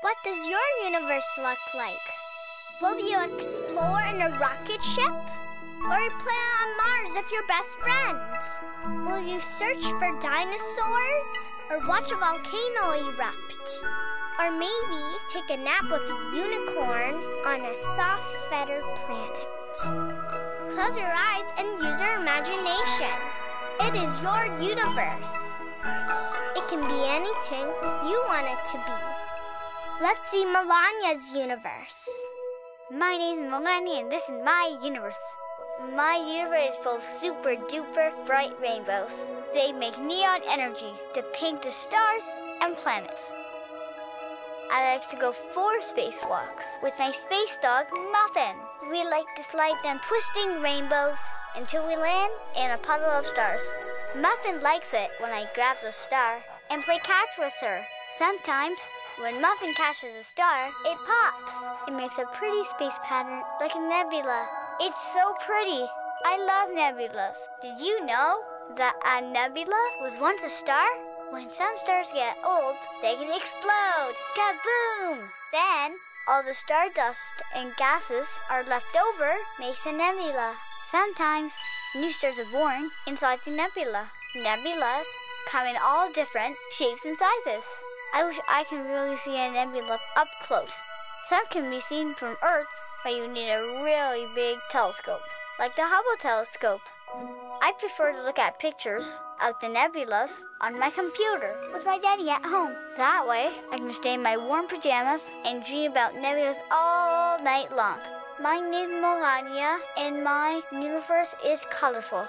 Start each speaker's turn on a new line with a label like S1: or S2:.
S1: What does your universe look like? Will you explore in a rocket ship? Or play on Mars with your best friends? Will you search for dinosaurs? Or watch a volcano erupt? Or maybe take a nap with a unicorn on a soft feathered planet. Close your eyes and use your imagination. It is your universe. It can be anything you Let's see Melania's universe.
S2: My name is Melania and this is my universe. My universe is full of super duper bright rainbows. They make neon energy to paint the stars and planets. I like to go for spacewalks with my space dog, Muffin. We like to slide down twisting rainbows until we land in a puddle of stars. Muffin likes it when I grab the star and play catch with her. Sometimes, when Muffin catches a star, it pops. It makes a pretty space pattern like a nebula. It's so pretty. I love nebulas. Did you know that a nebula was once a star? When some stars get old, they can explode. Kaboom! Then, all the stardust and gases are left over, makes a nebula. Sometimes, new stars are born inside the nebula. Nebulas come in all different shapes and sizes. I wish I could really see a nebula up close. Some can be seen from Earth, but you need a really big telescope, like the Hubble telescope. I prefer to look at pictures of the nebulas on my computer with my daddy at home. That way, I can stay in my warm pajamas and dream about nebulas all night long. My name is Melania, and my universe is colorful.